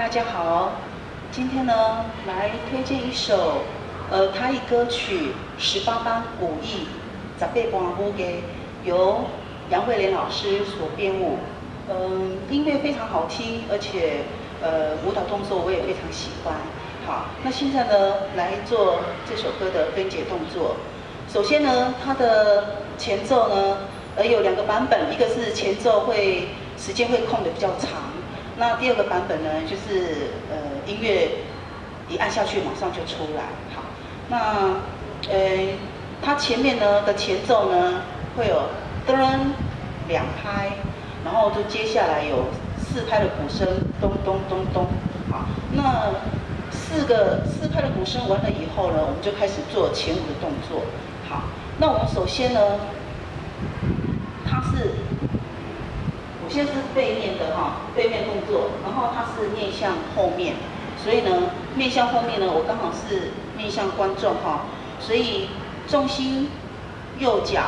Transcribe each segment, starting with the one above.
大家好，今天呢来推荐一首呃台语歌曲《十八般武艺》，十八般武艺由杨慧莲老师所编舞。嗯，音乐非常好听，而且呃舞蹈动作我也非常喜欢。好，那现在呢来做这首歌的分解动作。首先呢，它的前奏呢呃有两个版本，一个是前奏会时间会空的比较长。那第二个版本呢，就是呃音乐一按下去马上就出来，好，那呃它前面呢的前奏呢会有噔两拍，然后就接下来有四拍的鼓声咚咚咚咚，好，那四个四拍的鼓声完了以后呢，我们就开始做前舞的动作，好，那我们首先呢，它是。先是背面的哈，背面动作，然后它是面向后面，所以呢，面向后面呢，我刚好是面向观众哈，所以重心右脚，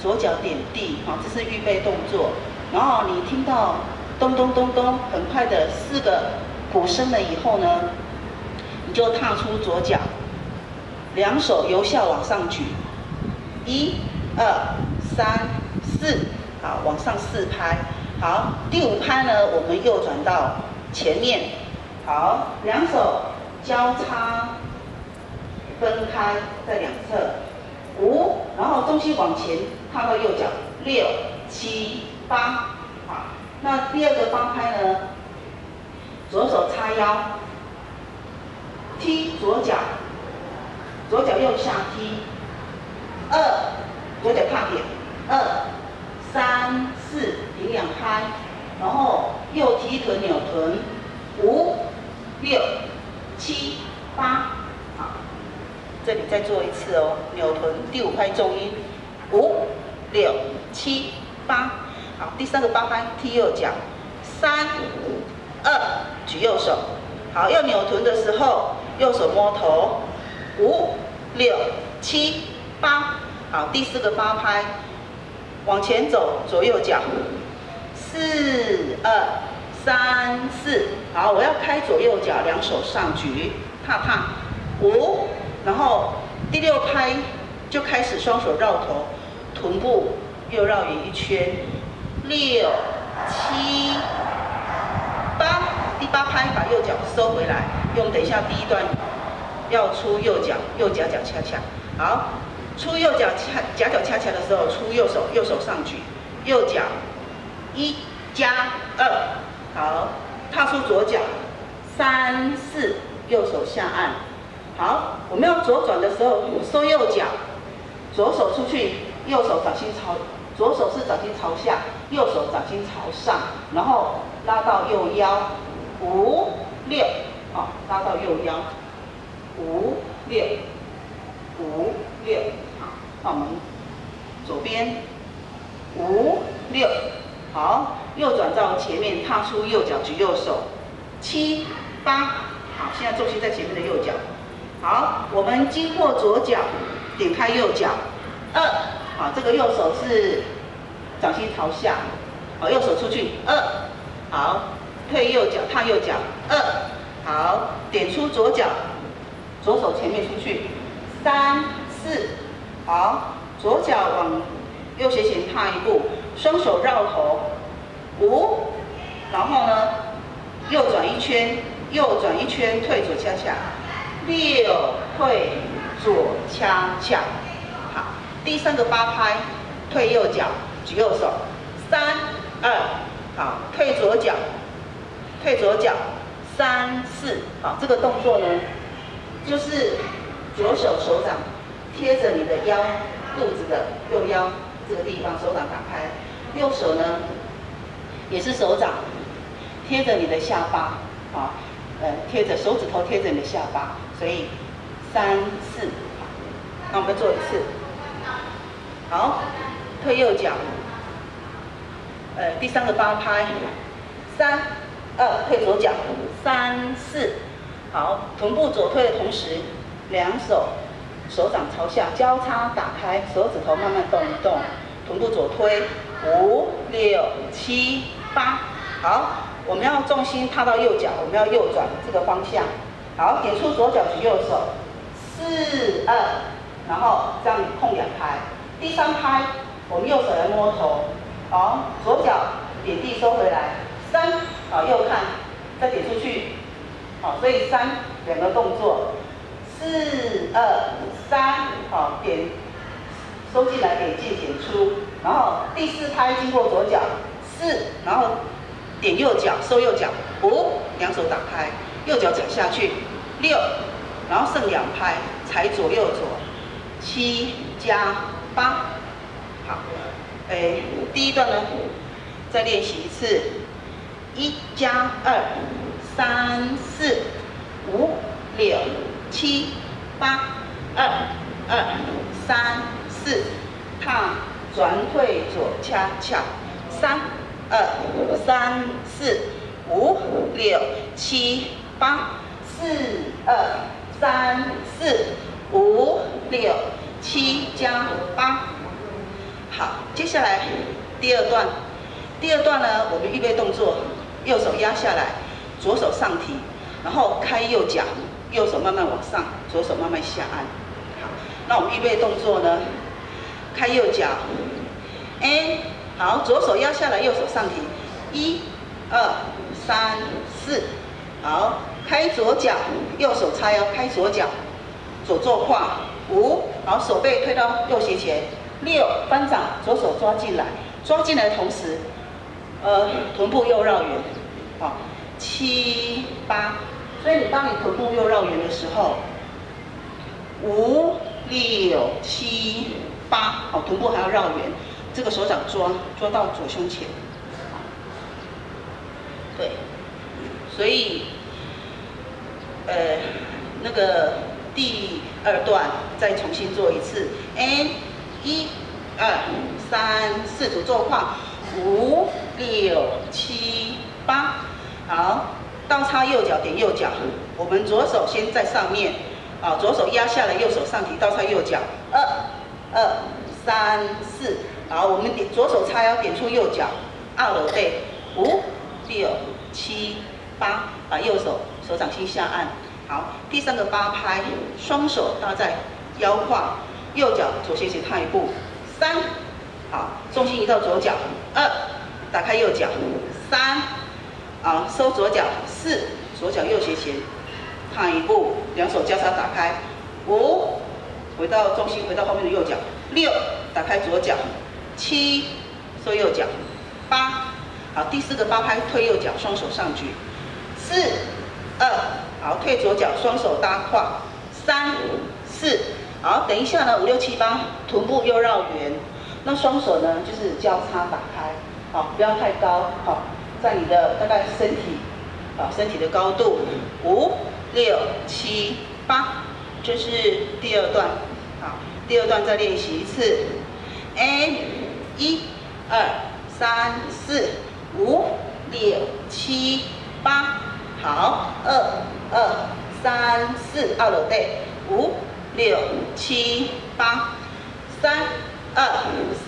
左脚点地，好，这是预备动作，然后你听到咚咚咚咚很快的四个鼓声了以后呢，你就踏出左脚，两手由下往上举，一、二、三、四，好，往上四拍。好，第五拍呢，我们右转到前面，好，两手交叉分开在两侧，五，然后重心往前踏到右脚，六、七、八，好，那第二个八拍呢，左手叉腰，踢左脚，左脚右下踢，二，左脚踏点，二。三四停两拍，然后右提臀扭臀，五六七八，好，这里再做一次哦，扭臀第五拍重音，五六七八，好，第三个八拍踢右脚，三二举右手，好，要扭臀的时候右手摸头，五六七八，好，第四个八拍。往前走，左右脚，四二三四，好，我要开左右脚，两手上举，踏踏，五，然后第六拍就开始双手绕头，臀部又绕圆一圈，六七八，第八拍把右脚收回来，用等一下第一段要出右脚，右脚脚恰恰，好。出右脚恰夹脚恰恰的时候，出右手，右手上举，右脚一加二，好，踏出左脚三四，右手下按，好，我们要左转的时候收右脚，左手出去，右手掌心朝，左手是掌心朝下，右手掌心朝上，然后拉到右腰五六，好，拉到右腰五六五六。我们左边五六，好，右转到前面，踏出右脚举右手，七八，好，现在重心在前面的右脚，好，我们经过左脚，点开右脚，二，好，这个右手是掌心朝下，好，右手出去，二，好，退右脚，踏右脚，二，好，点出左脚，左手前面出去，三。好，左脚往右斜前踏一步，双手绕头，五，然后呢，右转一圈，右转一圈，退左恰恰，六，退左恰恰，好，第三个八拍，退右脚，举右手，三二，好，退左脚，退左脚，三四，好，这个动作呢，就是左手手掌。贴着你的腰肚子的右腰这个地方，手掌打开，右手呢也是手掌贴着你的下巴，啊，呃，贴着手指头贴着你的下巴，所以三四，那我们做一次，好，退右脚，呃，第三个八拍，三二退左脚，三四，好，臀部左退的同时，两手。手掌朝下交叉打开，手指头慢慢动一动，臀部左推，五六七八，好，我们要重心踏到右脚，我们要右转这个方向。好，点出左脚举右手，四二，然后这样碰两拍。第三拍，我们右手来摸头，好，左脚点地收回来，三，好，右看，再点出去，好，所以三两个动作，四二三，好，点收进来，点进点出，然后第四拍经过左脚，四，然后点右脚收右脚，五，两手打开，右脚踩下去，六，然后剩两拍，踩左右左，七加。八，好，诶，第一段呢，再练习一次，一加二，三四五六七八，二二三四，踏转退左恰恰，三二三四五六七八，四二三四五六。七加八，好，接下来第二段，第二段呢，我们预备动作，右手压下来，左手上提，然后开右脚，右手慢慢往上，左手慢慢下按。那我们预备动作呢，开右脚，A，好，左手压下来，右手上提，一、二、三、四，好，开左脚，右手叉腰，开左脚，左做胯。五，好手背推到右斜前。六，翻掌，左手抓进来，抓进来的同时，呃，臀部右绕圆。好，七八，所以你当你臀部右绕圆的时候，五六七八，好，臀部还要绕圆，这个手掌抓抓到左胸前。对，所以，呃，那个。第二段再重新做一次，N，一、二、三、四组做胯，五、六、七、八，好，倒插右脚点右脚，我们左手先在上面，好，左手压下来，右手上提倒插右脚，二、二、三、四，好，我们点左手叉腰点出右脚，二楼背，五、六、七、八，把右手手掌心下按。好，第三个八拍，双手搭在腰胯，右脚左斜前踏一步，三，好，重心移到左脚，二，打开右脚，三，好，收左脚，四，左脚右斜前踏一步，两手交叉打开，五，回到重心回到后面的右脚，六，打开左脚，七，收右脚，八，好，第四个八拍推右脚，双手上举，四，二。好，退左脚，双手搭胯，三、四，好，等一下呢，五六七八，臀部又绕圆，那双手呢就是交叉打开，好，不要太高，好，在你的大概身体，好，身体的高度，五、六、七、八，这是第二段，好，第二段再练习一次，N，一、二、三、四、五、六、七、八，好，二。二三四，二楼对，五六七八，三二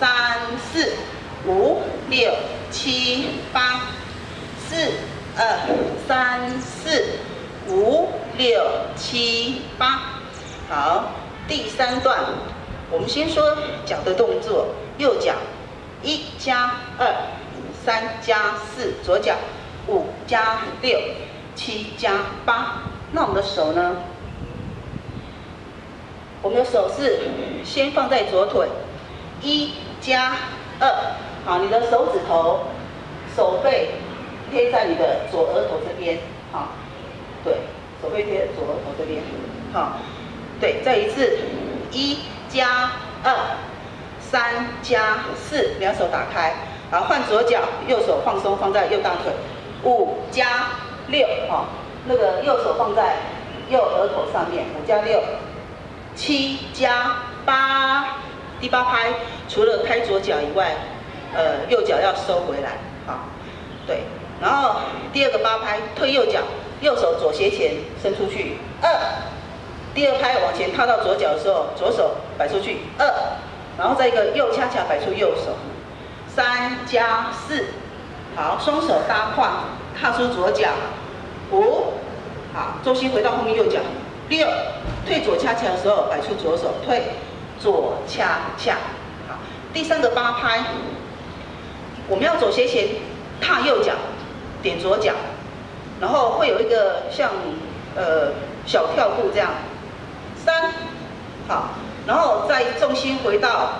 三四五六七八，四二三四五六七八，好，第三段，我们先说脚的动作，右脚一加二，三加四，左脚五加六。七加八，那我们的手呢？我们的手是先放在左腿，一加二，好，你的手指头、手背贴在你的左额头这边，好，对，手背贴左额头这边，好，对，再一次，一加二，三加四，两手打开，好，换左脚，右手放松放在右大腿，五加。六，好，那个右手放在右额头上面，五加六，七加八，第八拍，除了开左脚以外，呃，右脚要收回来，好，对，然后第二个八拍，推右脚，右手左斜前伸出去，二，第二拍往前踏到左脚的时候，左手摆出去，二，然后再一个右恰恰摆出右手，三加四，好，双手搭胯。踏出左脚，五，好，重心回到后面右脚，六，退左恰恰的时候摆出左手，退左恰恰，好，第三个八拍，我们要左斜前踏右脚，点左脚，然后会有一个像呃小跳步这样，三，好，然后再重心回到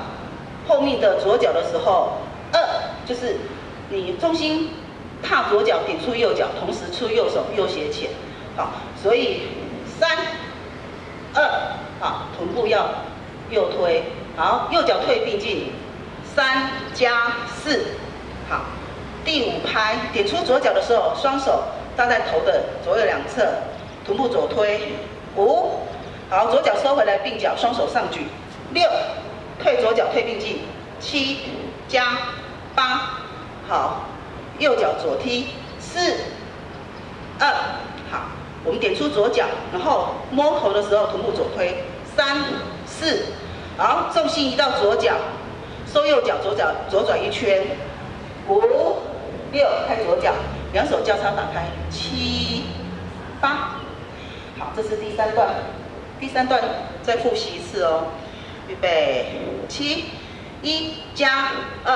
后面的左脚的时候，二就是你重心。踏左脚点出右脚，同时出右手右斜前，好，所以三二好，臀部要右推，好，右脚退并进，三加四，好，第五拍点出左脚的时候，双手搭在头的左右两侧，臀部左推，五，好，左脚收回来并脚，双手上举，六，退左脚退并进，七。加八，好。右脚左踢，四、二，好，我们点出左脚，然后摸头的时候臀部左推，三、四，好，重心移到左脚，收右脚，左脚左转一圈，五、六，开左脚，两手交叉打开，七、八，好，这是第三段，第三段再复习一次哦，预备，七、一加二，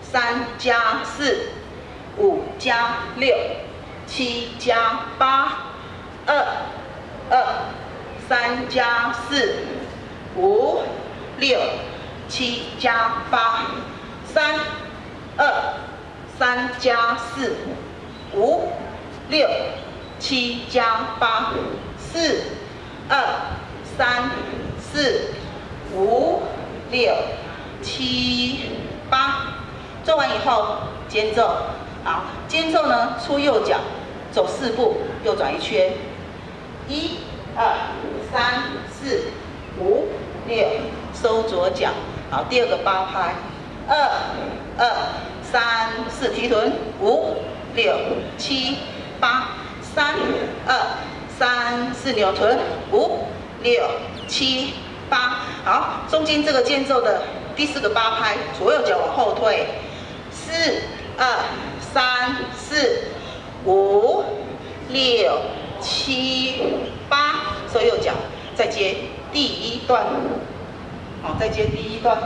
三加四。五加六，七加八，二二三加四，五六七加八，三二三加四，五六七加八，四二三四五六七八，做完以后间奏。好，间奏呢，出右脚，走四步，右转一圈，一、二、三、四、五、六，收左脚。好，第二个八拍，二、二、三、四，提臀，五、六、七、八，三、二、三、四，扭臀，五、六、七、八。好，中间这个间奏的第四个八拍，左右脚往后退，四、二。三四五六七八，收右脚，再接第一段，好，再接第一段。